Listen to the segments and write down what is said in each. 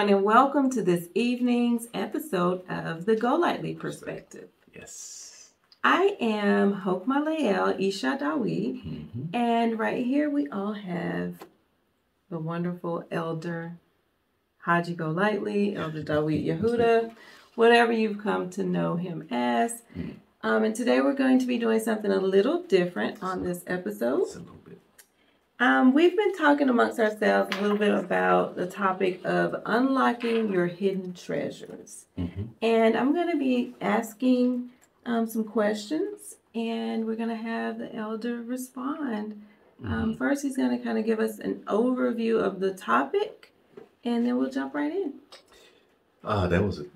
everyone, and welcome to this evening's episode of the Golightly Perspective. Yes. I am Hokma Lael Isha Dawi, Mm-hmm. and right here we all have the wonderful Elder Haji Golightly, Elder Dawid Yehuda, whatever you've come to know him as. Mhm. Um, and today we're going to be doing something a little different on this episode. It's a little bit. Um, we've been talking amongst ourselves a little bit about the topic of unlocking your hidden treasures. Mm-hmm. And I'm going to be asking um, some questions, and we're going to have the elder respond. Um, first, he's going to kind of give us an overview of the topic, and then we'll jump right in. Ah, that was a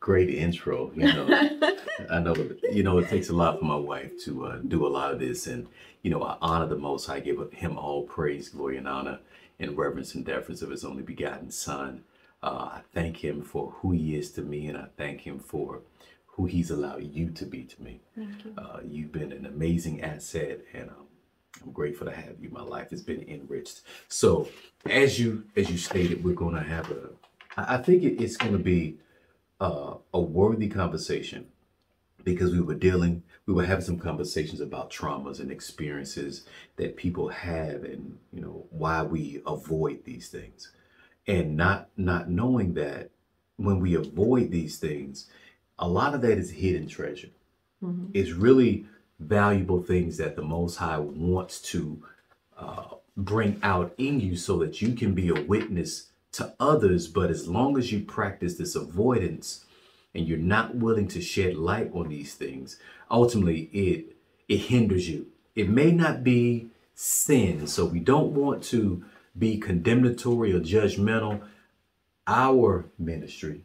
great intro. You know, I know. You know, it takes a lot for my wife to uh, do a lot of this, and you know, I honor the Most High, give him all praise, glory, and honor, and reverence and deference of His only begotten Son. Uh, I thank Him for who He is to me, and I thank Him for who He's allowed you to be to me. Thank you. Uh, you've been an amazing asset, and um, I'm grateful to have you. My life has been enriched. So, as you as you stated, we're going to have a. I think it, it's going to be uh, a worthy conversation because we were dealing, we were having some conversations about traumas and experiences that people have, and you know why we avoid these things, and not not knowing that when we avoid these things, a lot of that is hidden treasure Mhm. is really valuable things that the Most High wants to uh, bring out in you so that you can be a witness to others. But as long as you practice this avoidance and you're not willing to shed light on these things, ultimately it it hinders you. It may not be sin, so we don't want to be condemnatory or judgmental. Our ministry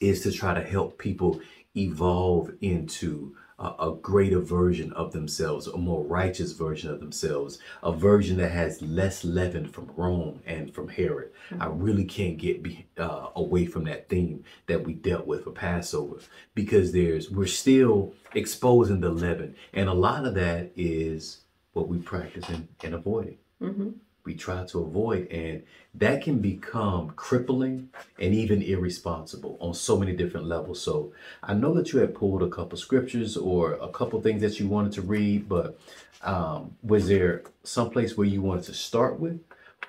is to try to help people evolve into a, a greater version of themselves, a more righteous version of themselves, a version that has less leaven from Rome and from Herod. I really can't get be, uh, away from that theme that we dealt with for Passover because there's we're still exposing the leaven, and a lot of that is what we practice and, and avoiding Mhm. We try to avoid and that can become crippling and even irresponsible on so many different levels so i know that you had pulled a couple scriptures or a couple things that you wanted to read but um, was there some place where you wanted to start with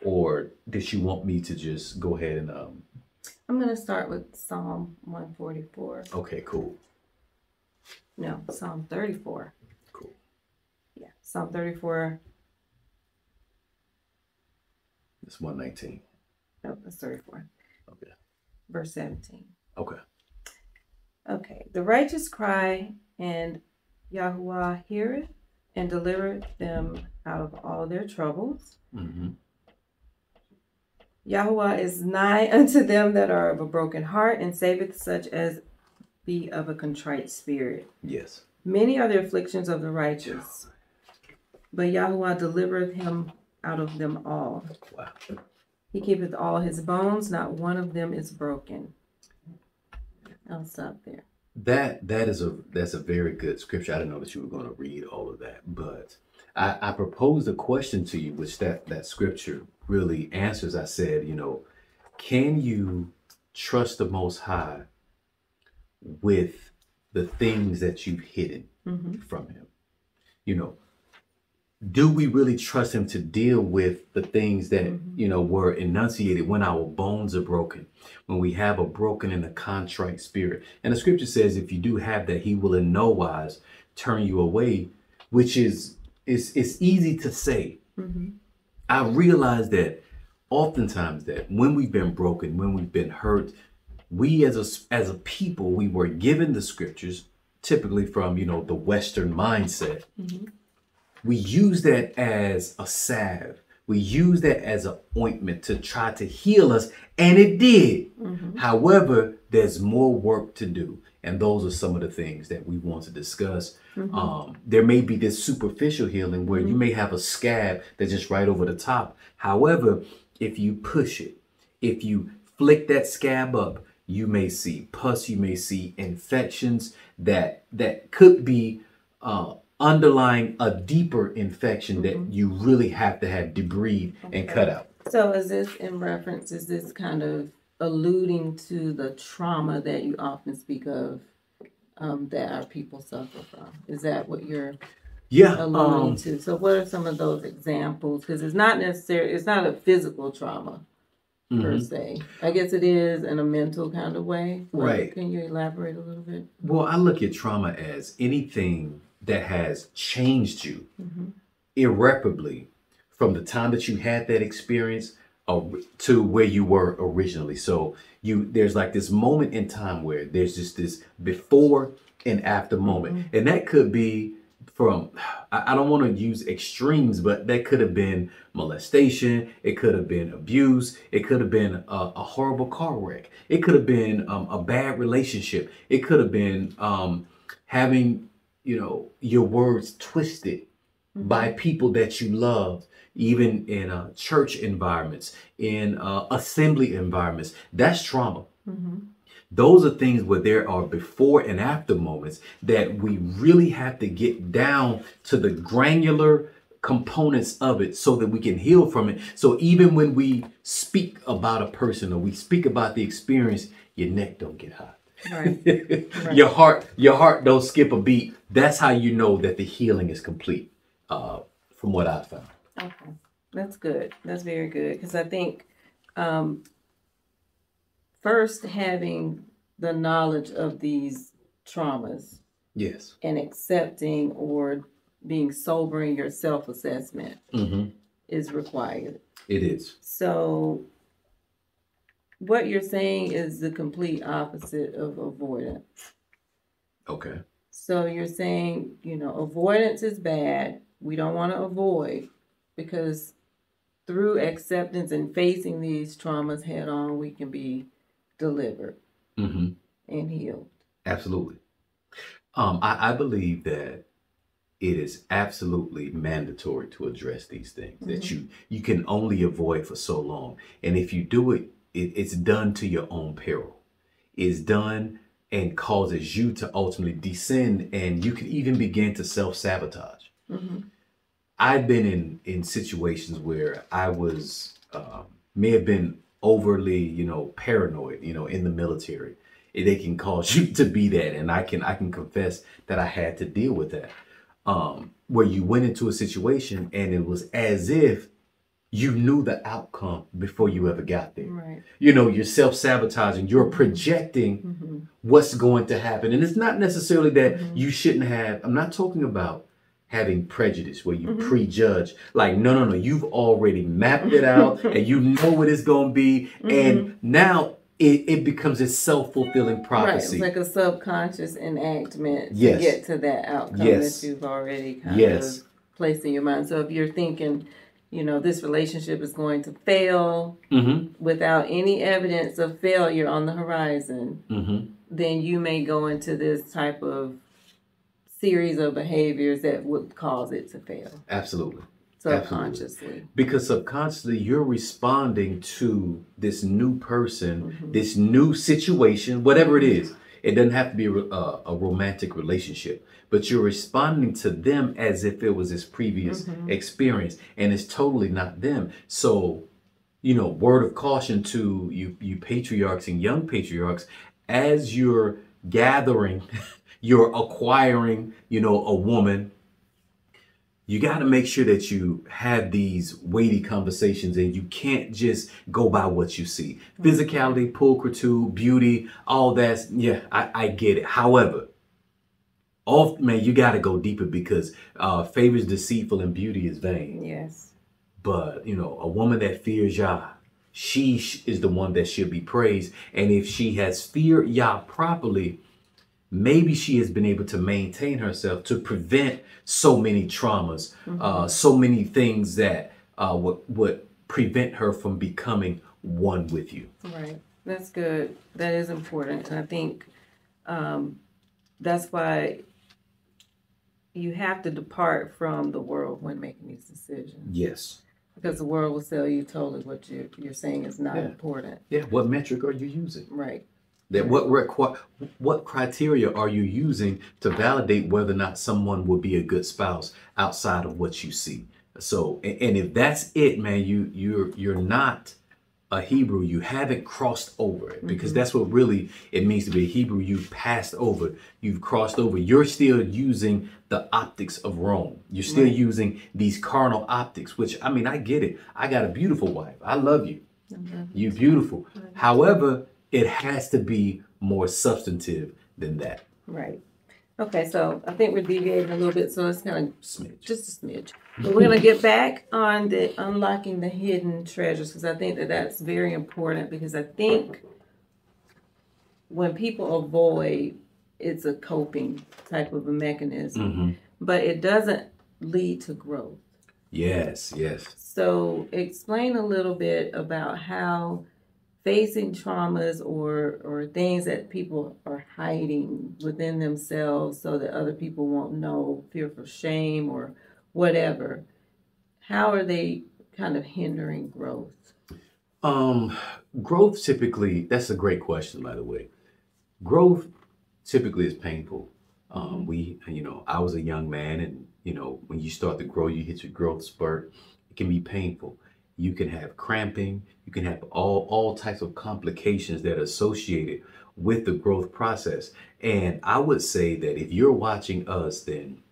or did you want me to just go ahead and um, I'm going to start with Psalm 144. okay cool No, Psalm 34. cool Yeah, Psalm 34. It's 119 No, that's 34. okay Verse 17. okay Okay. The righteous cry, and Yahuwah heareth and delivereth them out of all their troubles. hmm Yahuwah is nigh unto them that are of a broken heart, and saveth such as be of a contrite spirit. yes Many are the afflictions of the righteous, but Yahuwah delivereth him out of them all. wow He keepeth all his bones, not one of them is broken. I'll stop there. That that is a that's a very good scripture. I didn't know that you were going to read all of that, but I, I proposed a question to you, which that that scripture really answers. I said, you know, can you trust the Most High with the things that you've hidden hmm from Him? You know, do we really trust Him to deal with the things that Mhm. you know were enunciated when our bones are broken? when we have a broken and a contrite spirit. And the scripture says if you do have that, he will in no wise turn you away, which is it's it's easy to say. hmm I realize that oftentimes that when we've been broken, when we've been hurt, we as a as a people, we were given the scriptures typically from, you know, the western mindset hmm we use that as a salve. We use that as an ointment to try to heal us, and it did. hmm However, there's more work to do, and those are some of the things that we want to discuss. Mhm. Um, there may be this superficial healing where you may have a scab that's just right over the top. However, if you push it, if you flick that scab up, you may see pus, you may see infections that that could be uh, underlying a deeper infection that you really have to have debride and cut out. So is this in reference? Is this kind of alluding to the trauma that you often speak of um, that our people suffer from. Is that what you're Yeah. alluding Um, to? So, what are some of those examples? Because it's not necessarily it's not a physical trauma per mhm. se. I guess it is in a mental kind of way. Right. Can you elaborate a little bit? Well, I look at trauma as anything that has changed you Mhm. irreparably from the time that you had that experience uh, to where you were originally. So you there's like this moment in time where there's just this before and after moment, and that could be from I, I don't want to use extremes, but that could have been molestation, it could have been abuse, it could have been a, a horrible car wreck, it could have been um, a bad relationship, it could have been um, having you know your words twisted by people that you love even in uh, church environments in uh, assembly environments. That's trauma. Mm-hmm. those are things where there are before and after moments that we really have to get down to the granular components of it so that we can heal from it. So even when we speak about a person or we speak about the experience your neck don't get hot Right. your heart your heart don't skip a beat. That's how you know that the healing is complete uh, from what i found. Okay, that's good. That's very good. Because I think um, first having the knowledge of these traumas yes. and accepting or being sober in your self assessment hmm is required. it is. So, what you're saying is the complete opposite of avoidance. okay So you're saying, you know, avoidance is bad. We don't want to avoid because through acceptance and facing these traumas head on, we can be delivered hmm and healed. Absolutely. Um, I, I believe that it is absolutely mandatory to address these things that you you can only avoid for so long, and if you do it, it, it's done to your own peril. It's done and causes you to ultimately descend, and you can even begin to self sabotage. Mhm. I've been in in situations where I was um, may have been overly, you know, paranoid, you know, in the military. They can cause you to be that, and I can I can confess that I had to deal with that. Um, where you went into a situation and it was as if you knew the outcome before you ever got there. Right. You know, you're self sabotaging. You're mm-hmm. projecting hmm what's going to happen. And it's not necessarily that mm-hmm. you shouldn't have, I'm not talking about having prejudice where you mm-hmm. prejudge. Like, no, no, no, you've already mapped it out and you know what it's going to be. And now it, it becomes a self fulfilling Right. prophecy. It's like a subconscious enactment to Yes. get to that outcome Yes. that you've already kind Yes. of placed in your mind. So if you're thinking, you know, this relationship is going to fail hmm without any evidence of failure on the horizon, hmm then you may go into this type of series of behaviors that would cause it to fail Absolutely. subconsciously. Because subconsciously, you're responding to this new person, this new situation, whatever it is. It doesn't have to be a, a, uh, a romantic relationship, but you're responding to them as if it was this previous mm-hmm. experience, and it's totally not them. So, you know, word of caution to you, you patriarchs and young patriarchs, as you're gathering, you're acquiring, you know, a woman, you got to make sure that you have these weighty conversations and you can't just go by what you see. Physicality, pulchritude, beauty, all that's, yeah, I, I get it. However, off, man, you got to go deeper because uh, favor is deceitful and beauty is vain. Yes. But, you know, a woman that fears Yah, she is the one that should be praised. And if she has feared Yah properly, maybe she has been able to maintain herself to prevent so many traumas, uh, so many things that uh, would, would prevent her from becoming one with you. Right. That's good. That is important. And I think um, that's why you have to depart from the world when making these decisions. Yes. Because the world will tell you totally what you, you're saying is not Yeah. important. Yeah. What metric are you using? Right. That what requ- what criteria are you using to validate whether or not someone would be a good spouse outside of what you see? So, and if that's it, man, you you're you're not a Hebrew, you haven't crossed over it because mm-hmm. that's what really it means to be a Hebrew. You've passed over, you've crossed over. You're still using the optics of Rome. You're still right. using these carnal optics, which I mean, I get it. I got a beautiful wife. I love you. You beautiful. However, it has to be more substantive than that. Right. Okay, so I think we're deviating a little bit, so it's kind of smidge. just a smidge. But we're gonna get back on the unlocking the hidden treasures because I think that that's very important because I think when people avoid, it's a coping type of a mechanism, mm-hmm. but it doesn't lead to growth. Yes, yes. So explain a little bit about how facing traumas or or things that people are hiding within themselves so that other people won't know fear for shame or whatever. How are they kind of hindering growth? Um growth typically that's a great question by the way. Growth typically is painful. Um mm-hmm. we you know i was a young man and you know when you start to grow you hit your growth spurt it can be painful you can have cramping, you can have all, all types of complications that are associated with the growth process. And I would say that if you're watching us, then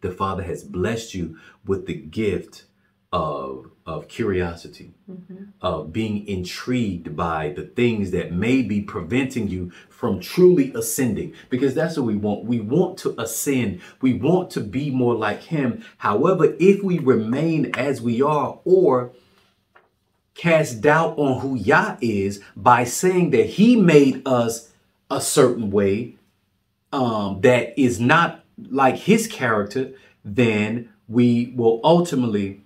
the Father has blessed you with the gift of, of curiosity, mm-hmm. of being intrigued by the things that may be preventing you from truly ascending. Because that's what we want. We want to ascend. We want to be more like Him. However, if we remain as we are, or cast doubt on who Yah is by saying that he made us a certain way um, that is not like his character, then we will ultimately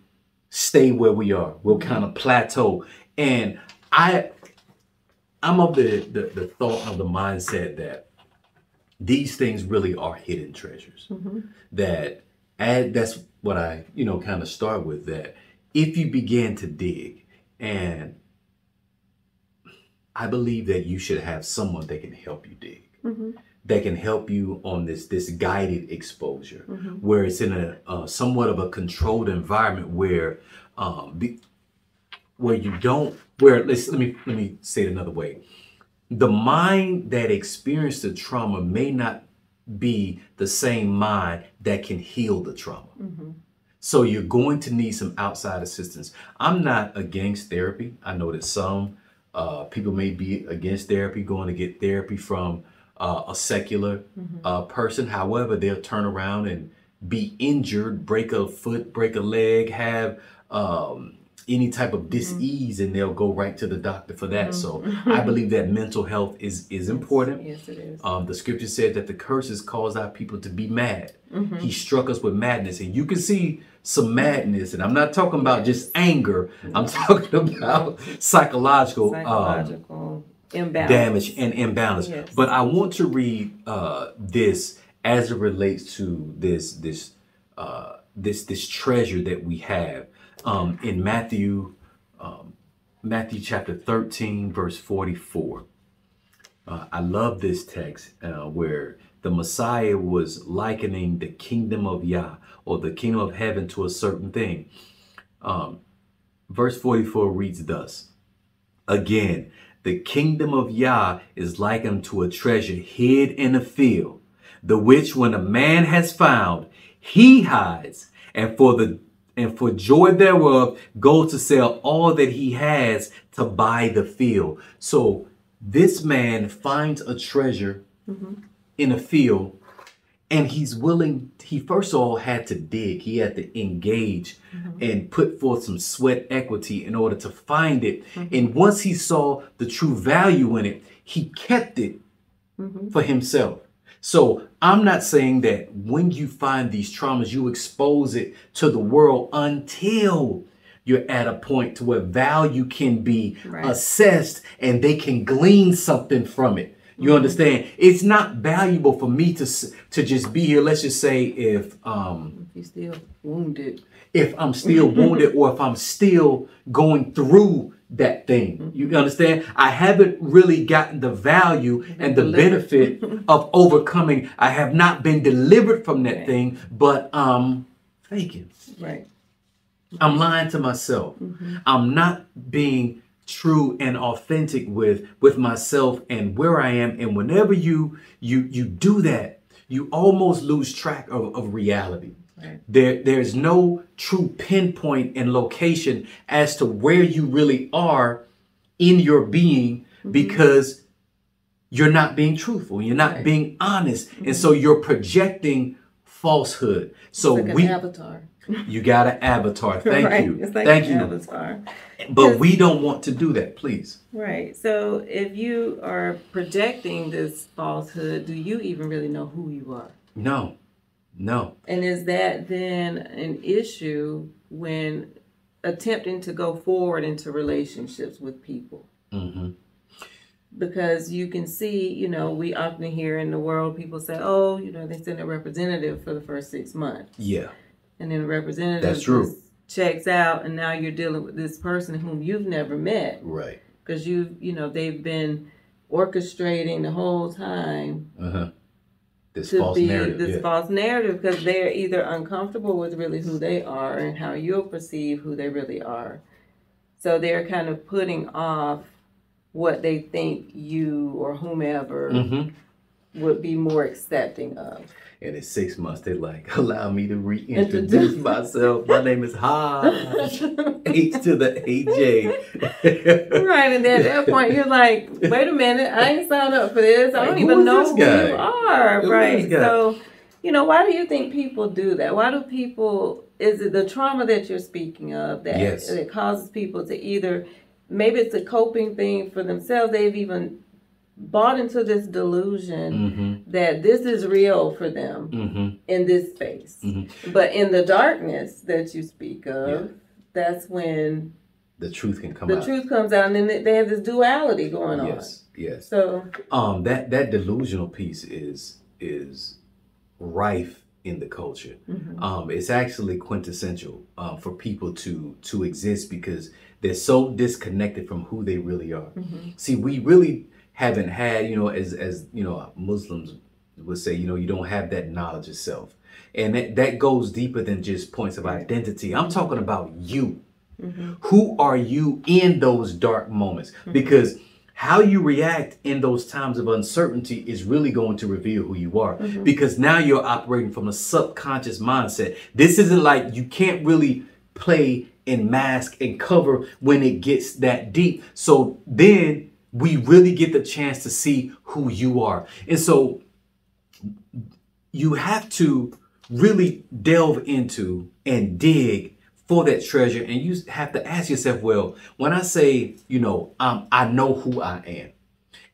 stay where we are. We'll kind of plateau. And I I'm of the, the, the thought of the mindset that these things really are hidden treasures. Mm-hmm. That and that's what I, you know, kind of start with that if you begin to dig, and I believe that you should have someone that can help you dig. Mm-hmm. That can help you on this this guided exposure, mm-hmm. where it's in a uh, somewhat of a controlled environment where um, the, where you don't where let's let me let me say it another way. The mind that experienced the trauma may not be the same mind that can heal the trauma. Mm-hmm. So you're going to need some outside assistance. I'm not against therapy. I know that some uh, people may be against therapy, going to get therapy from uh, a secular mm-hmm. uh, person. However, they'll turn around and be injured, break a foot, break a leg, have um, any type of mm-hmm. dis-ease mm-hmm. and they'll go right to the doctor for that. Mm-hmm. So I believe that mental health is is important. Yes, it is. Um, the scripture said that the curses cause our people to be mad. Mm-hmm. He struck us with madness, and you can see some madness, and I'm not talking about just anger. I'm talking about psychological, um, psychological um, damage and imbalance. Yes. But I want to read uh, this as it relates to this this uh, this this treasure that we have um, in Matthew, um, Matthew chapter 13, verse 44. Uh, I love this text uh, where the Messiah was likening the kingdom of Yah or the kingdom of heaven to a certain thing. Um, verse 44 reads thus Again, the kingdom of Yah is likened to a treasure hid in a field, the which when a man has found, he hides, and for the and for joy thereof go to sell all that he has to buy the field. So this man finds a treasure mm-hmm. in a field and he's willing he first of all had to dig he had to engage mm-hmm. and put forth some sweat equity in order to find it mm-hmm. and once he saw the true value in it he kept it mm-hmm. for himself so I'm not saying that when you find these traumas, you expose it to the world until you're at a point to where value can be right. assessed and they can glean something from it. You mm-hmm. understand? It's not valuable for me to to just be here. Let's just say if um if you're still wounded, if I'm still wounded, or if I'm still going through that thing. Mm-hmm. You understand? I haven't really gotten the value and the benefit of overcoming. I have not been delivered from that right. thing, but um faking. Right. I'm lying to myself. Mm-hmm. I'm not being true and authentic with with myself and where I am and whenever you you you do that you almost lose track of, of reality Right. there there's no true pinpoint and location as to where you really are in your being mm-hmm. because you're not being truthful you're not Right. being honest and mm-hmm. so you're projecting falsehood so Like an we avatar. you got an avatar thank right? you like thank an you avatar. but we don't want to do that please Right. So if you are projecting this falsehood, do you even really know who you are? no no And is that then an issue when attempting to go forward into relationships with people? hmm Because you can see, you know, we often hear in the world people say, oh, you know, they send a representative for the first six months. yeah And then the representative That's true. checks out, and now you're dealing with this person whom you've never met right because you've, you know, they've been orchestrating the whole time uh-huh this to false be narrative this yeah. false narrative because they're either uncomfortable with really who they are and how you'll perceive who they really are. So they're kind of putting off what they think you or whomever Mhm. Would be more accepting of. And in six months, they're like, allow me to reintroduce myself. My name is Hodge. H to the AJ. Right, and then at that point you're like, wait a minute, I ain't signed up for this. I don't who even know who guy? you are. Who right. So, you know, why do you think people do that? Why do people is it the trauma that you're speaking of that Yes. it causes people to either maybe it's a coping thing for themselves, they've even bought into this delusion mm-hmm. that this is real for them Mm-hmm. in this space. Mhm. But in the darkness that you speak of, Yeah. that's when The truth can come out. the out. truth comes out, and then they- have this duality going on. Yes, yes. So Um, that that delusional piece is is rife in the culture. mhm. Um, it's actually quintessential um, for people to to exist because they're so disconnected from who they really are. Mhm. See, we really haven't had, you know, as as you know, Muslims would say, you know, you don't have that knowledge of self, and that that goes deeper than just points of identity. I'm talking about you. Mhm. Who are you in those dark moments? Because how you react in those times of uncertainty is really going to reveal who you are. Because now you're operating from a subconscious mindset. This isn't like you can't really play and mask and cover when it gets that deep. So then we really get the chance to see who you are. And so you have to really delve into and dig for that treasure. And you have to ask yourself well when i say you know um, i know who i am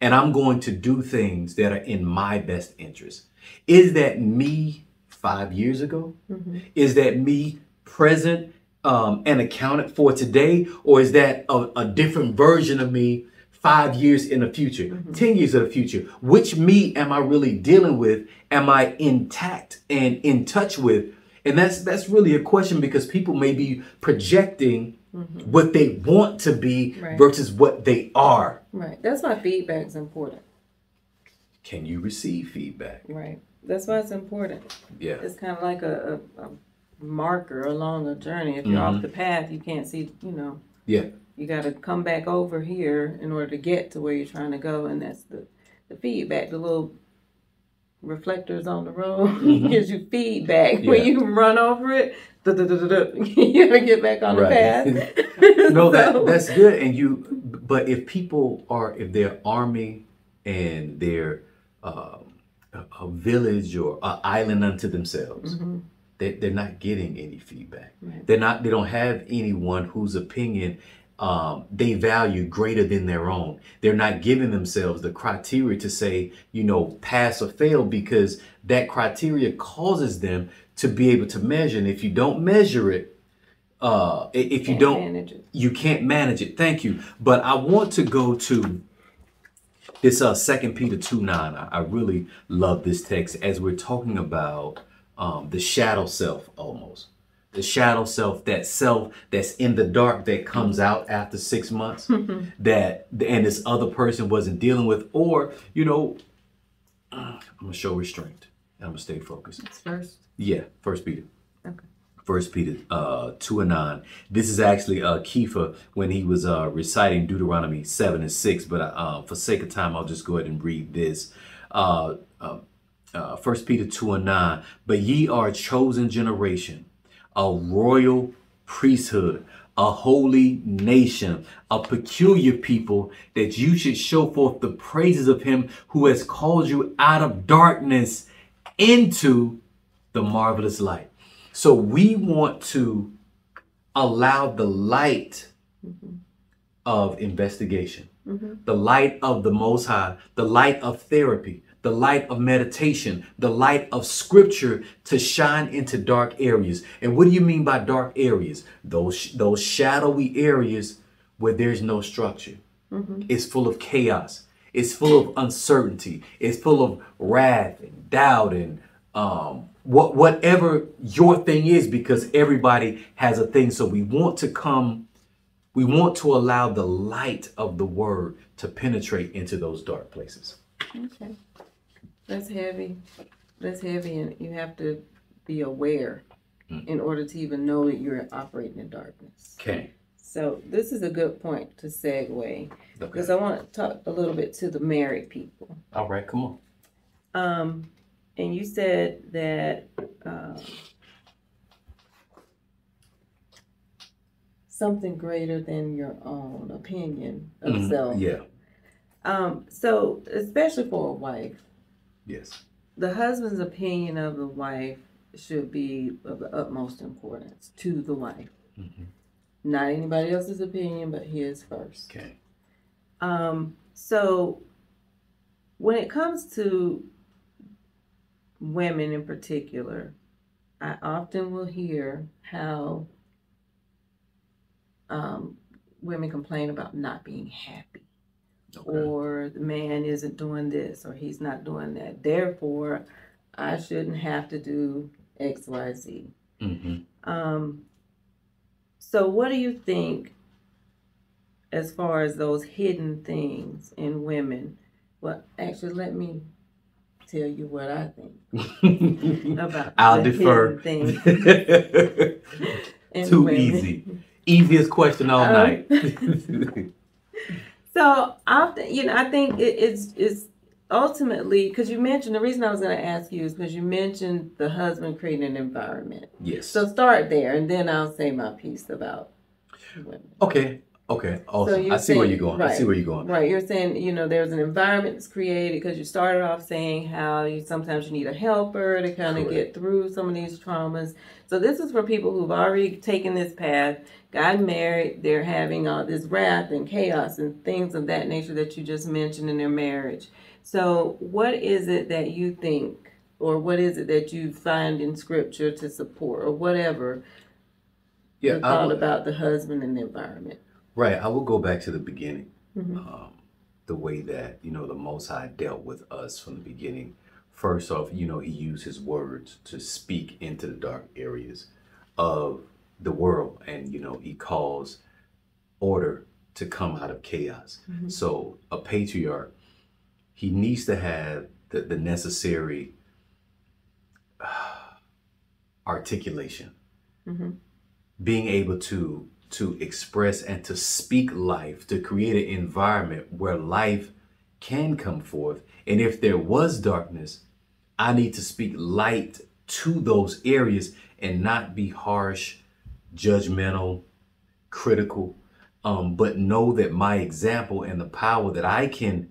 and i'm going to do things that are in my best interest is that me five years ago? Is that me present um, and accounted for today? Or is that a, a different version of me five years in the future, mm-hmm. 10 years in the future? Which me am I really dealing with? Am I intact and in touch with? And that's that's really a question because people may be projecting mm-hmm. what they want to be Right. versus what they are. Right. That's why feedback is important. Can you receive feedback? Right. That's why it's important. Yeah. It's kind of like a, a, a marker along a journey. If you're off mm-hmm. the path, you can't see. You know, Yeah. You got to come back over here in order to get to where you're trying to go, and that's the the feedback. The little reflectors on the road gives you feedback when you run over it. duh, duh, duh, duh, duh, You gotta get back on the Right. path. no, that that's good. And you, but if people are, if they're army and they're um, a, a village or an island unto themselves, Mhm. they, they're not getting any feedback. Right. They're not. They don't have anyone whose opinion um, they value greater than their own. They're not giving themselves the criteria to say, you know, pass or fail because that criteria causes them to be able to measure. And if you don't measure it, uh, if you don't manage it. you can't manage it. Thank you. But I want to go to this uh second Peter 2 9. I, I really love this text as we're talking about um the shadow self almost. The shadow self, that self that's in the dark that comes out after six months that and this other person wasn't dealing with, or you know, I'm gonna show restraint. and I'm gonna stay focused. It's first. Yeah, first Peter. Okay. First Peter uh, 2 and 9. This is actually uh, Kepha when he was uh, reciting Deuteronomy 7 and 6. But uh, for sake of time, I'll just go ahead and read this. Uh, uh, uh, First Peter 2 and 9. But ye are a chosen generation, a royal priesthood, a holy nation, a peculiar people, that you should show forth the praises of him who has called you out of darkness into the marvelous light. So we want to allow the light mm-hmm. of investigation, mm-hmm. the light of the Most High, the light of therapy, the light of meditation, the light of scripture to shine into dark areas. And what do you mean by dark areas? Those, those shadowy areas where there's no structure. Mm-hmm. It's full of chaos. It's full of uncertainty. It's full of wrath and doubt and um, what whatever your thing is because everybody has a thing so we want to come we want to allow the light of the word to penetrate into those dark places okay that's heavy that's heavy and you have to be aware mm. in order to even know that you're operating in darkness okay so this is a good point to segue okay. because i want to talk a little bit to the married people all right come on um and you said that uh, something greater than your own opinion of mm-hmm. self. Yeah. Um, so, especially for a wife. Yes. The husband's opinion of the wife should be of the utmost importance to the wife. Mm-hmm. Not anybody else's opinion, but his first. Okay. Um, so, when it comes to women in particular, I often will hear how um, women complain about not being happy. Okay. Or the man isn't doing this or he's not doing that. Therefore, I shouldn't have to do X, Y, Z. Mm-hmm. Um, so, what do you think as far as those hidden things in women? Well, actually, let me tell you what I think about I'll defer. Too women. easy. Easiest question all um, night. so often, you know, I think it, it's it's ultimately because you mentioned the reason I was going to ask you is because you mentioned the husband creating an environment. Yes. So start there, and then I'll say my piece about women. Okay. Okay, awesome. So I see saying, where you're going. Right, I see where you're going. Right. You're saying, you know, there's an environment that's created because you started off saying how you sometimes you need a helper to kind of get through some of these traumas. So this is for people who've already taken this path, gotten married, they're having all this wrath and chaos and things of that nature that you just mentioned in their marriage. So what is it that you think or what is it that you find in scripture to support or whatever yeah, thought about the husband and the environment? Right. I will go back to the beginning. Mm-hmm. Um, the way that, you know, the Most High dealt with us from the beginning. First off, you know, he used his words to speak into the dark areas of the world. And, you know, he calls order to come out of chaos. Mm-hmm. So a patriarch, he needs to have the, the necessary uh, articulation, mm-hmm. being able to to express and to speak life, to create an environment where life can come forth. And if there was darkness, I need to speak light to those areas and not be harsh, judgmental, critical, um, but know that my example and the power that I can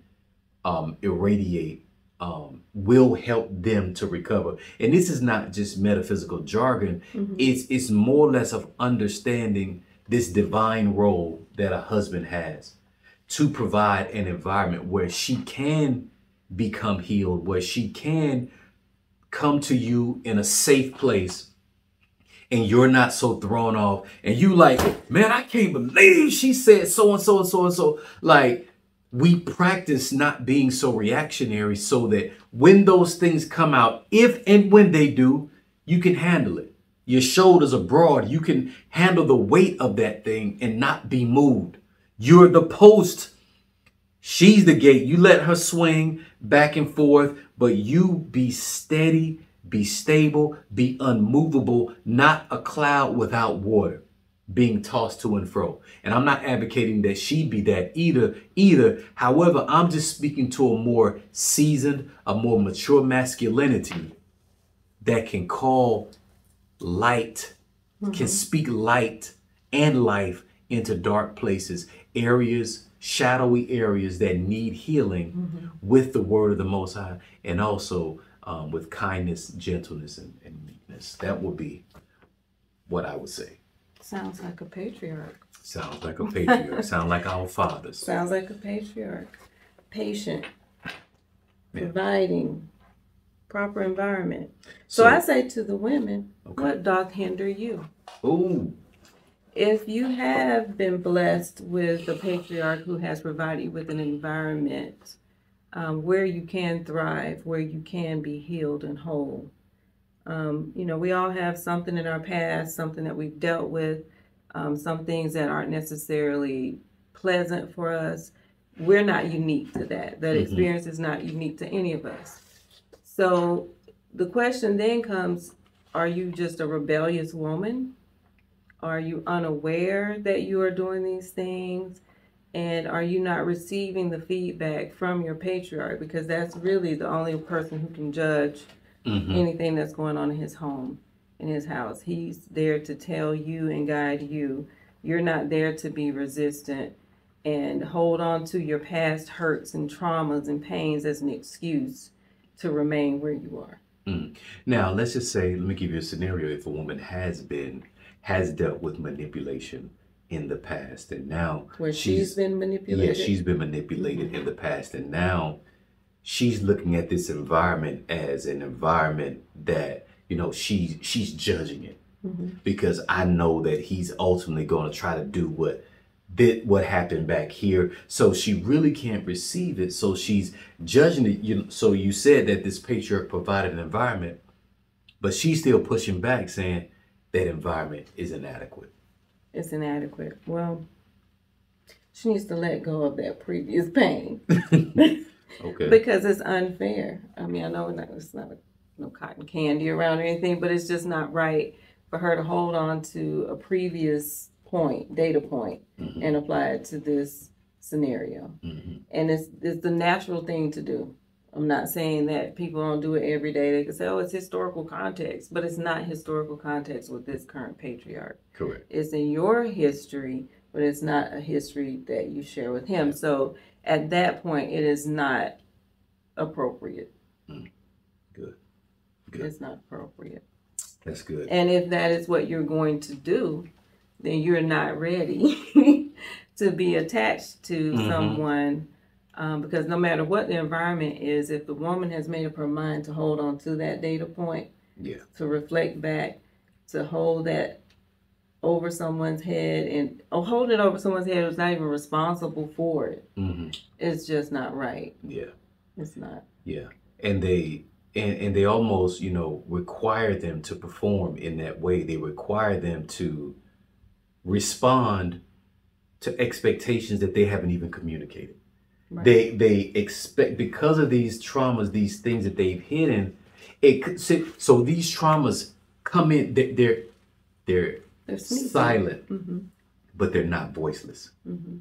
um, irradiate um, will help them to recover. And this is not just metaphysical jargon. Mm-hmm. It's it's more or less of understanding this divine role that a husband has to provide an environment where she can become healed, where she can come to you in a safe place and you're not so thrown off and you like, man, I can't believe she said so and so and so and so. Like we practice not being so reactionary so that when those things come out, if and when they do, you can handle it your shoulders are broad. You can handle the weight of that thing and not be moved. You're the post. She's the gate. You let her swing back and forth, but you be steady be stable, be unmovable, not a cloud without water being tossed to and fro. And I'm not advocating that she be that either, either. However, I'm just speaking to a more seasoned, a more mature masculinity that can call light, mm-hmm. can speak light and life into dark places, areas, shadowy areas that need healing mm-hmm. with the word of the Most High and also um, with kindness, gentleness, and, and meekness. That would be what I would say. Sounds like a patriarch. Sounds like a patriarch. Sounds like our fathers. Sounds like a patriarch. Patient. Yeah. Providing proper environment. So, so, I say to the women, okay. what doth hinder you? Ooh. If you have been blessed with a patriarch who has provided you with an environment um, where you can thrive, where you can be healed and whole, um, you know, we all have something in our past, something that we've dealt with, um, some things that aren't necessarily pleasant for us. We're not unique to that. That mm-hmm. experience is not unique to any of us. So the question then comes are you just a rebellious woman? Are you unaware that you are doing these things? And are you not receiving the feedback from your patriarch? Because that's really the only person who can judge mm-hmm. anything that's going on in his home, in his house. He's there to tell you and guide you. You're not there to be resistant and hold on to your past hurts and traumas and pains as an excuse to remain where you are. Mm. Now, let's just say, let me give you a scenario. If a woman has been, has dealt with manipulation in the past, and now where she's, she's been manipulated. Yeah, she's been manipulated mm-hmm. in the past, and now she's looking at this environment as an environment that you know she she's judging it mm-hmm. because I know that he's ultimately going to try to do what did what happened back here. So she really can't receive it. So she's judging it you know, so you said that this patriarch provided an environment but she's still pushing back saying that environment is inadequate. It's inadequate. Well she needs to let go of that previous pain. Okay. Because it's unfair. I mean, I know it's not a, no cotton candy around or anything, but it's just not right for her to hold on to a previous point, data point, mm-hmm. and apply it to this scenario. Mm-hmm. And it's it's the natural thing to do. I'm not saying that people don't do it every day. They can say, "Oh, it's historical context," but it's not historical context with this current patriarch. Correct. It's in your history, but it's not a history that you share with him. So at that point, it is not appropriate. Mm. Good. Good. It's not appropriate. That's good. And if that is what you're going to do, then you're not ready to be attached to mm-hmm. someone. Um, because no matter what the environment is, if the woman has made up her mind to hold on to that data point, yeah, to reflect back, to hold that over someone's head and oh, holding it over someone's head who's not even responsible for it. Mm-hmm. It's just not right. Yeah, it's not. Yeah, and they and and they almost you know require them to perform in that way. They require them to respond to expectations that they haven't even communicated. Right. They they expect because of these traumas, these things that they've hidden. It so these traumas come in. They're they're they're silent, mm-hmm. but they're not voiceless. Mm-hmm.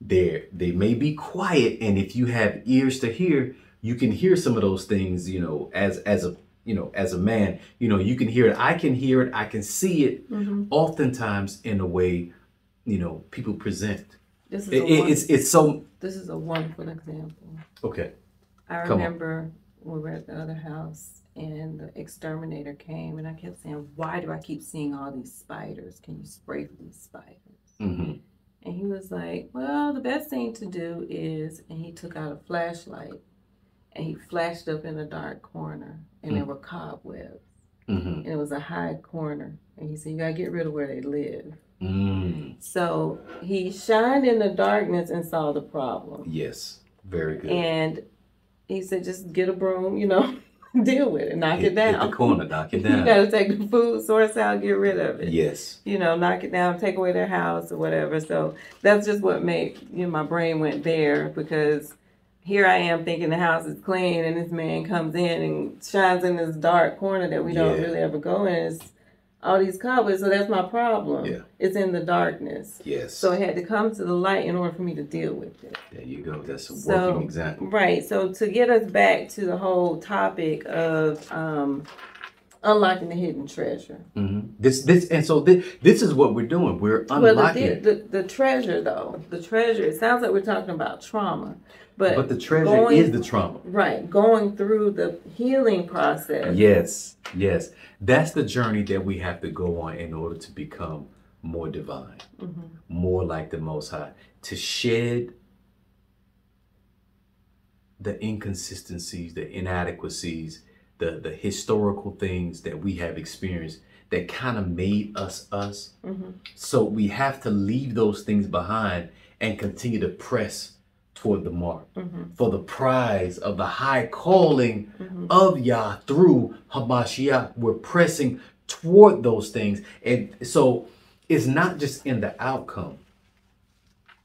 They're they may be quiet, and if you have ears to hear, you can hear some of those things. You know, as as a you know as a man, you know you can hear it. I can hear it. I can see it. Mm-hmm. Oftentimes, in a way, you know, people present. This is it, it's it's so. This is a wonderful example. Okay. I remember we were at the other house and the exterminator came and I kept saying, Why do I keep seeing all these spiders? Can you spray for these spiders? Mm-hmm. And he was like, Well, the best thing to do is, and he took out a flashlight and he flashed up in a dark corner and mm-hmm. there mm. were cobwebs. Mm-hmm. And it was a high corner. And he said, You gotta get rid of where they live. Mm. So he shined in the darkness and saw the problem. Yes, very good. And he said, Just get a broom, you know. deal with it, knock hit, it down. Hit the corner, knock it down. you got to take the food source out, get rid of it. Yes. You know, knock it down, take away their house or whatever. So that's just what made you know my brain went there because here I am thinking the house is clean, and this man comes in and shines in this dark corner that we don't Yeah. really ever go in. It's all these cobwebs, so that's my problem. Yeah. It's in the darkness. Yes. So it had to come to the light in order for me to deal with it. there you go. That's a So- working example. Right. So to get us back to the whole topic of um, unlocking the hidden treasure. hmm This, this, and so this, this is what we're doing. We're Well, the, unlocking. the, the the treasure though, the treasure. It sounds like we're talking about trauma, but but the treasure going- is the trauma. right going through the healing process. Yes, yes. That's the journey that we have to go on in order to become more divine, Mm-hmm. more like the Most High, to shed the inconsistencies, the inadequacies, the, the historical things that we have experienced that kind of made us us. Mm-hmm. So we have to leave those things behind and continue to press toward the mark Mm-hmm. for the prize of the high calling of Yah through Hamashiach. We're pressing toward those things. And so it's not just in the outcome,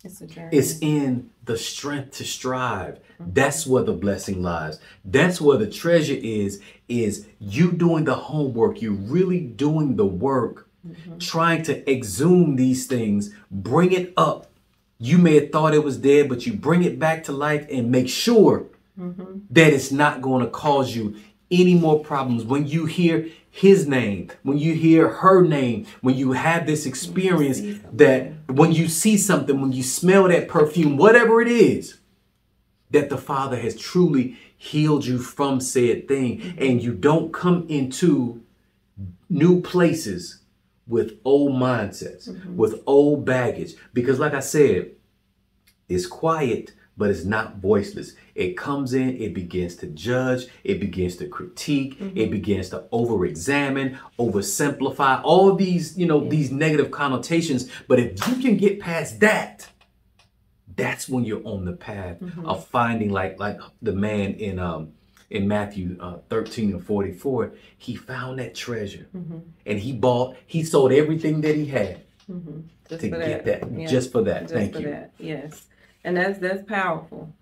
It's a journey. it's in the strength to strive. That's where the blessing lies. That's where the treasure is, is you doing the homework, you really doing the work, trying to exhume these things, bring it up. You may have thought it was dead, but you bring it back to life and make sure that it's not going to cause you any more problems. When you hear his name, when you hear her name, when you have this experience that when you see something, when you smell that perfume, whatever it is, that the Father has truly healed you from said thing, and you don't come into new places with old mindsets, mm-hmm. with old baggage. Because, like I said, it's quiet, but it's not voiceless. It comes in, it begins to judge, it begins to critique, mm-hmm. it begins to over-examine, oversimplify, all these, you know, these negative connotations. But if you can get past that, that's when you're on the path mm-hmm. of finding like like the man in um in Matthew uh, 13 and 44, he found that treasure and he bought, he sold everything that he had Just to get that, Yeah. just for that. Just Thank for you. that. Yes. And that's that's powerful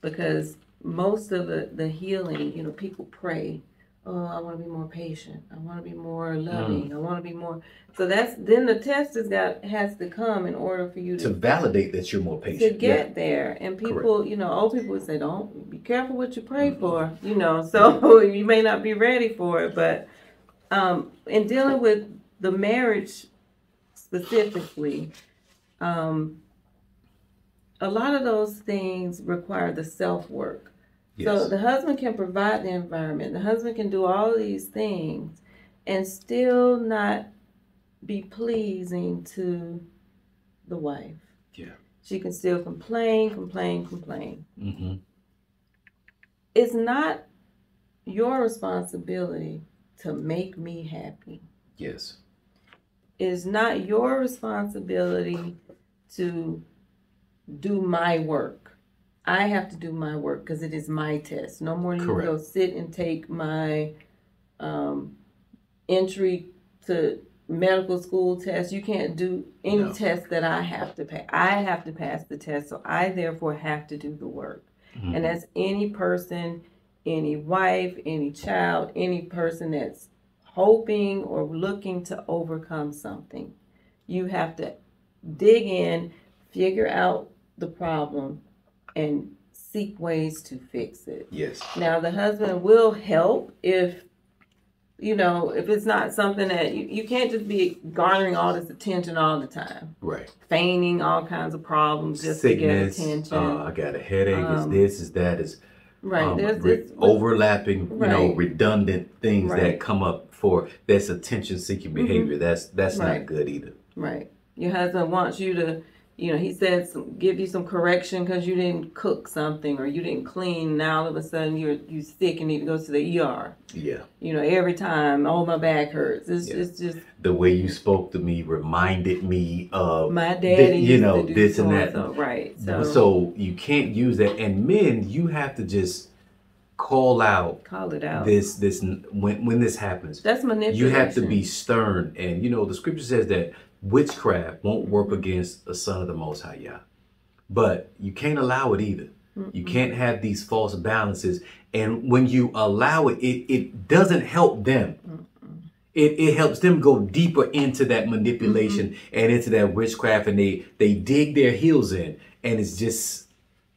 because most of the, the healing, you know, people pray, oh, I want to be more patient. I want to be more Mm. loving. I want to be more. So that's then the test has got has to come in order for you to To validate that you're more patient to get there. And people, you know, old people would say, don't be careful what you pray for, you know, so you may not be ready for it. But um, in dealing with the marriage specifically, um, a lot of those things require the self work. Yeah. So the husband can provide the environment, the husband can do all these things and still not be pleasing to the wife. Yeah. She can still complain, complain, complain. Mm-hmm. It's not your responsibility to make me happy. Yes. It's not your responsibility to do my work. I have to do my work because it is my test. No more you can go sit and take my um, entry to medical school test. You can't do any No. test that I have to pass. I have to pass the test, so I therefore have to do the work. Mhm. And that's any person, any wife, any child, any person that's hoping or looking to overcome something. You have to dig in, figure out the problem, and seek ways to fix it. Yes. Now, the husband will help if, you know, if it's not something that you, you can't just be garnering all this attention all the time, Right. feigning all kinds of problems just Sickness. to get attention. Uh, I got a headache. Um, it's this. Is that? Is right. um, There's re- this overlapping. You know, Right. redundant things Right. that come up for that's attention-seeking behavior. That's that's Right. not good either. Right. Your husband wants you to, you know, he said some, give you some correction because you didn't cook something or you didn't clean. Now all of a sudden you're you sick and need to go to the ER. Yeah. You know, every time, oh my back hurts. It's Yeah. it's just The way you spoke to me reminded me of my daddy. you know this and that. so. Right. So, So, you can't use that. And men, you have to just call out call it out. this this when when this happens. That's manipulation. You have to be stern, and you know the scripture says that witchcraft won't work against a son of the Most High Yah, but you can't allow it either. Mm-mm. You can't have these false balances. And when you allow it, it, it doesn't help them. It, it helps them go deeper into that manipulation mm-hmm. and into that witchcraft and they, they dig their heels in. And it's just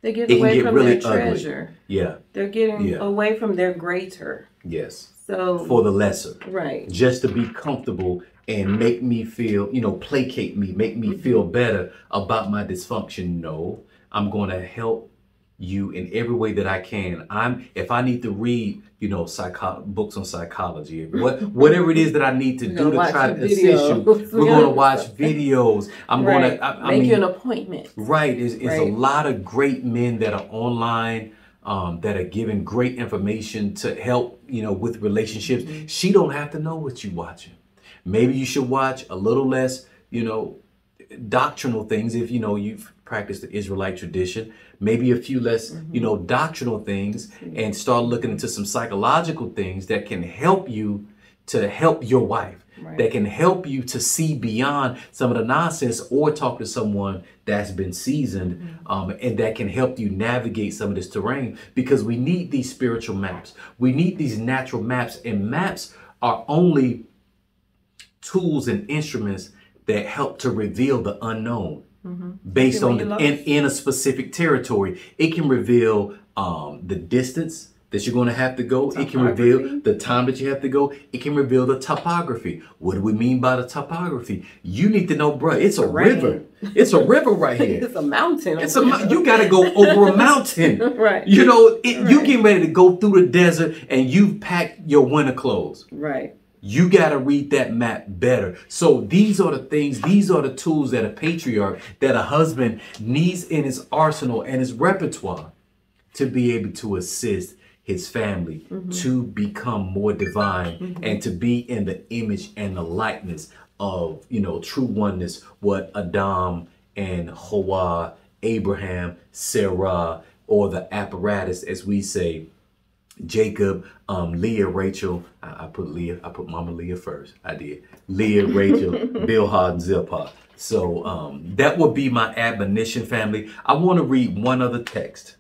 they get away get from really their treasure. Ugly. Yeah. They're getting yeah. away from their greater. Yes. So for the lesser. Right. Just to be comfortable and make me feel, you know, placate me, make me mm-hmm. feel better about my dysfunction. No, I'm going to help you in every way that I can. I'm if I need to read, you know, psycho- books on psychology, what whatever it is that I need to do to try to assist you, we're going to watch videos. I'm right. going to I, I make mean, you an appointment. Right, it's, it's right. a lot of great men that are online. Um, that are giving great information to help you know with relationships. Mm-hmm. She don't have to know what you're watching. Maybe you should watch a little less, you know, doctrinal things if you know you've practiced the Israelite tradition, maybe a few less, mm-hmm. you know, doctrinal things and start looking into some psychological things that can help you to help your wife. Right. That can help you to see beyond some of the nonsense or talk to someone that's been seasoned mm-hmm. um, and that can help you navigate some of this terrain because we need these spiritual maps. We need these natural maps, and maps are only tools and instruments that help to reveal the unknown mm-hmm. based on the, in, in a specific territory. It can reveal um, the distance that you're going to have to go. It can reveal the time that you have to go. It can reveal the topography. What do we mean by the topography? You need to know, bro. It's a river. It's a river right here. it's a mountain. It's a you got to go over a mountain. right. You know, it, right. you getting ready to go through the desert and you've packed your winter clothes. Right you got to read that map better. So these are the things, these are the tools that a patriarch, that a husband needs in his arsenal and his repertoire to be able to assist his family mm-hmm. to become more divine mm-hmm. and to be in the image and the likeness of, you know, true oneness, what Adam and Hawa, Abraham, Sarah, or the apparatus, as we say, Jacob, um, Leah, Rachel. I, I, put Leah. I put Mama Leah first. I did. Leah, Rachel, Bilhah, and Zilpah. So um, that would be my admonition, family. I want to read one other text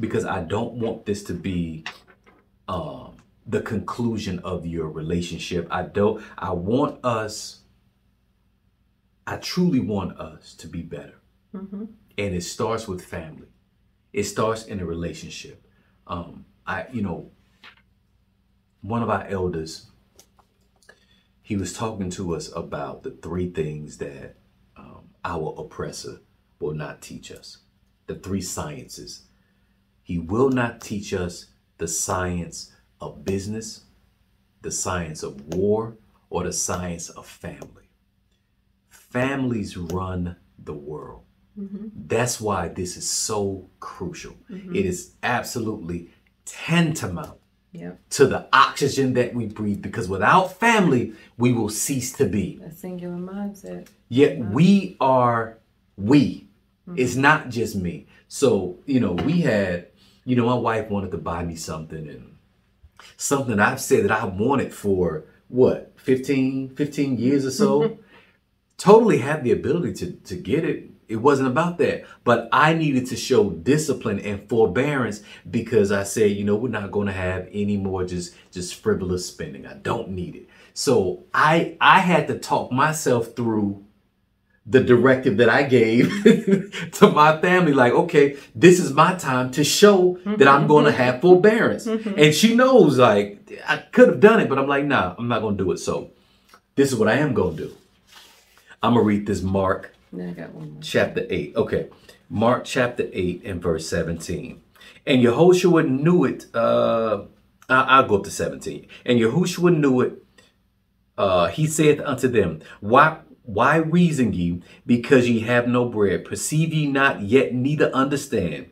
because I don't want this to be um, the conclusion of your relationship. I don't. I want us. I truly want us to be better, mm-hmm. and it starts with family. It starts in a relationship. Um, I, you know, one of our elders, he was talking to us about the three things that um, our oppressor will not teach us. The three sciences. He will not teach us the science of business, the science of war, or the science of family. Families run the world. Mm-hmm. That's why this is so crucial. Mm-hmm. It is absolutely tantamount yep. to the oxygen that we breathe because without family, we will cease to be. A singular mindset. Yet we are we. Mm-hmm. It's not just me. So, you know, we had, you know, my wife wanted to buy me something and something I've said that I wanted for what, 15, 15 years or so. totally had the ability to, to get it it wasn't about that. But I needed to show discipline and forbearance because I said, you know, we're not going to have any more just just frivolous spending. I don't need it. So I I had to talk myself through the directive that I gave to my family, like, okay, this is my time to show that I'm mm-hmm. going to have forbearance. Mm-hmm. and she knows, like, I could have done it, but I'm like, nah, I'm not going to do it. So this is what I am going to do. I'm going to read this Mark I more. Chapter 8. Okay. Mark chapter 8 and verse 17. And Yehoshua knew it. Uh, I'll go up to 17. And Yehoshua knew it. Uh, he said unto them, Why why reason ye, because ye have no bread? Perceive ye not, yet neither understand.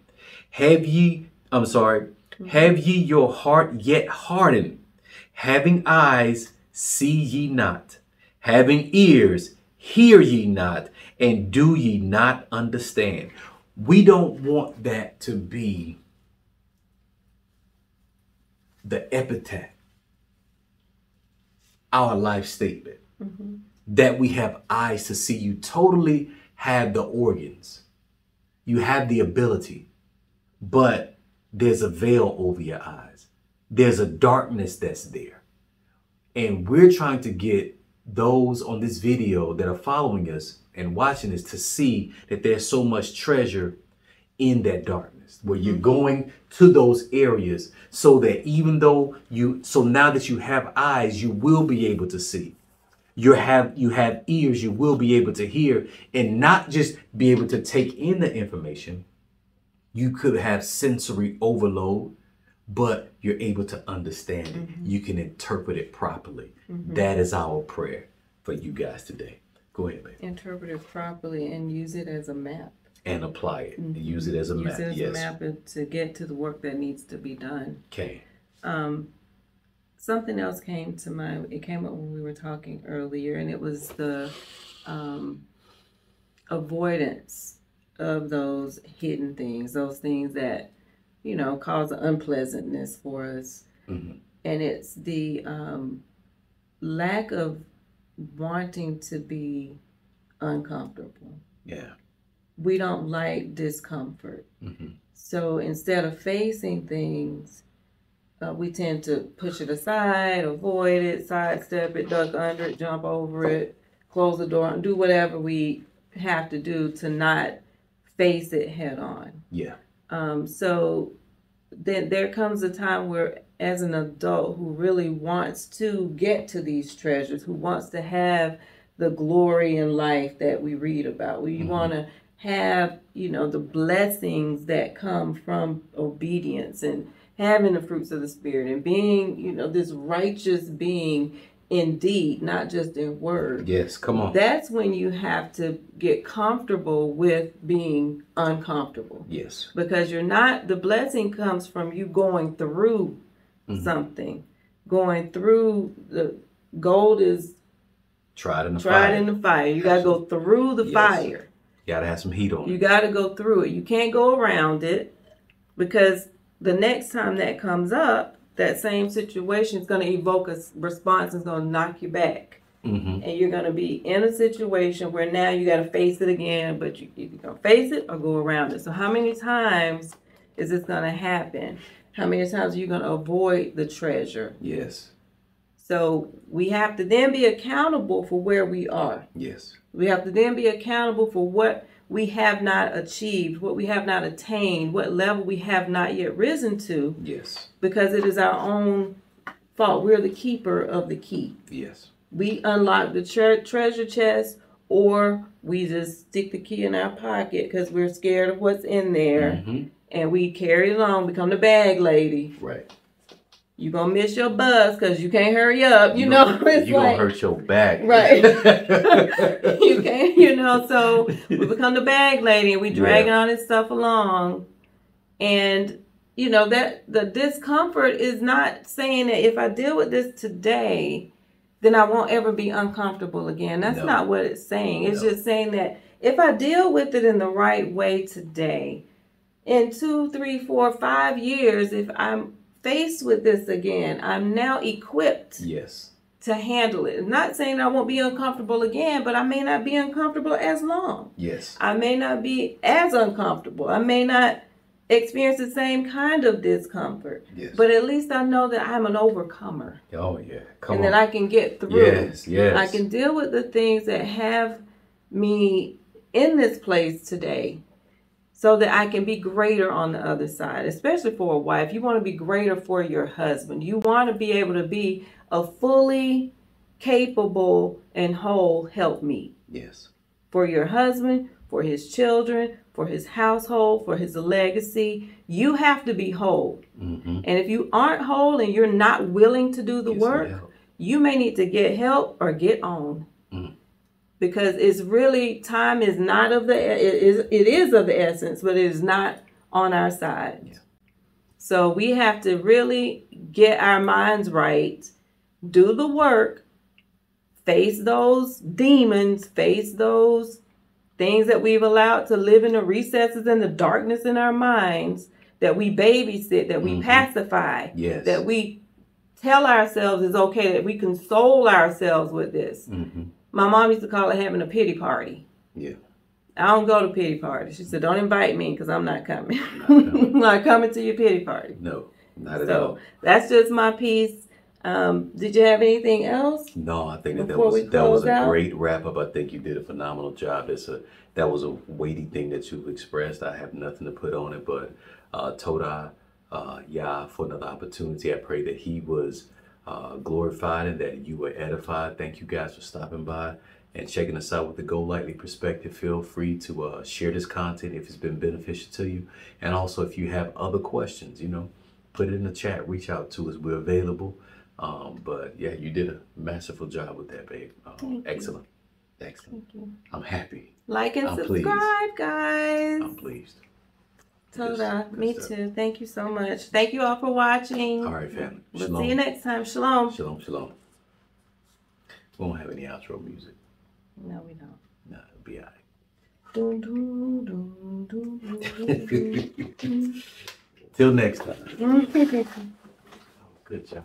Have ye, I'm sorry, have ye your heart yet hardened? Having eyes, see ye not. Having ears, hear ye not and do ye not understand? We don't want that to be the epitaph, our life statement. Mm-hmm. That we have eyes to see. You totally have the organs, you have the ability, but there's a veil over your eyes. There's a darkness that's there. And we're trying to get those on this video that are following us and watching this to see that there's so much treasure in that darkness where you're mm-hmm. going to those areas so that even though you so now that you have eyes you will be able to see. You have you have ears you will be able to hear and not just be able to take in the information. You could have sensory overload but you're able to understand it. Mm-hmm. You can interpret it properly. Mm-hmm. That is our prayer for you guys today go ahead man Interpret it properly and use it as a map. and apply it and use it as a use map it as yes a map to get to the work that needs to be done. okay Um, something else came to mind. It came up when we were talking earlier, and it was the um, avoidance of those hidden things, those things that you know cause unpleasantness for us, Mhm. and it's the um, lack of wanting to be uncomfortable. yeah We don't like discomfort. Mhm. So instead of facing things, uh, we tend to push it aside, avoid it, sidestep it, duck under it, jump over it, close the door, and do whatever we have to do to not face it head on. yeah Um, so then there comes a time where, as an adult who really wants to get to these treasures, who wants to have the glory in life that we read about, we Mhm. want to have, you know, the blessings that come from obedience and having the fruits of the Spirit and being, you know, this righteous being in deed, not just in word. yes come on That's when you have to get comfortable with being uncomfortable yes because you're not the blessing comes from you going through Mhm. something. Going through the gold is tried in the tried fire. in the fire. You got to go through the Yes. fire. You gotta have some heat on you it. got to go through it. You can't go around it because the next time that comes up that same situation is going to evoke a response and it's going to knock you back. Hmm and you're going to be in a situation where now you got to face it again but you either going to face it or go around it. So how many times is this going to happen how many times are you going to avoid the treasure? Yes. So we have to then be accountable for where we are. Yes. We have to then be accountable for what we have not achieved what we have not attained what level we have not yet risen to. Yes. Because it is our own fault. We're the keeper of the key. Yes. We unlock the tre- treasure chest or we just stick the key in our pocket because we're scared of what's in there. Mhm. And we carry it along become the bag lady. Right. You're gonna miss your bus because you can't hurry up you, You know it's you like gonna hurt your back. Right. you can't you know so we become the bag lady and we dragging all this stuff along. And you know that the discomfort is not saying that if i deal with this today then i won't ever be uncomfortable again. That's No. not what it's saying. It's No. just saying that if i deal with it in the right way today in two three four five years if i'm faced with this again i'm now equipped yes to handle it. I'm Not saying I won't be uncomfortable again, but I may not be uncomfortable as long. yes I may not be as uncomfortable. I may not experience the same kind of discomfort. yes But at least I know that I'm an overcomer oh yeah come and on that I can get through. yes yes I can deal with the things that have me in this place today so that I can be greater on the other side, especially for a wife. You want to be greater for your husband. You want to be able to be a fully capable and whole helpmeet yes for your husband, for his children, for his household, for his legacy. You have to be whole. mm-hmm. And if you aren't whole and you're not willing to do the work, you may need to get help or get on. Because it's really time is not of the it is it is of the essence but it is not on our side Yeah. so we have to really get our minds right do the work face those demons face those things that we've allowed to live in the recesses and the darkness in our minds that we babysit that we Mhm. pacify yes that we tell ourselves is okay, that we console ourselves with this. mm-hmm. My mom used to call it having a pity party. yeah I don't go to pity parties. She said, don't invite me because I'm not coming. Not coming. not coming to your pity party. No, not at So all. that's just my piece. Um, did you have anything else? No, I think that that was that was a out? great wrap up. I think you did a phenomenal job. It's a that was a weighty thing that you've expressed. I have nothing to put on it, but uh, Toda uh, Yah for another opportunity. I pray that he was uh, glorified and that you were edified. Thank you guys for stopping by and checking us out with the Golightly perspective. Feel free to uh, share this content if it's been beneficial to you, and also if you have other questions, you know, put it in the chat. Reach out to us. We're available. Um, but yeah, you did a masterful job with that, babe. Um, you. excellent, excellent. Thank you. I'm happy. Like and I'm pleased. subscribe, guys. I'm pleased. Toda, Good me stuff. too. Thank you so much. Thank you all for watching. All right, family. We'll Shalom. see you next time. Shalom. Shalom, shalom. We won't have any outro music. No, we don't. Nah, it'll be all right. Till next time. Good job.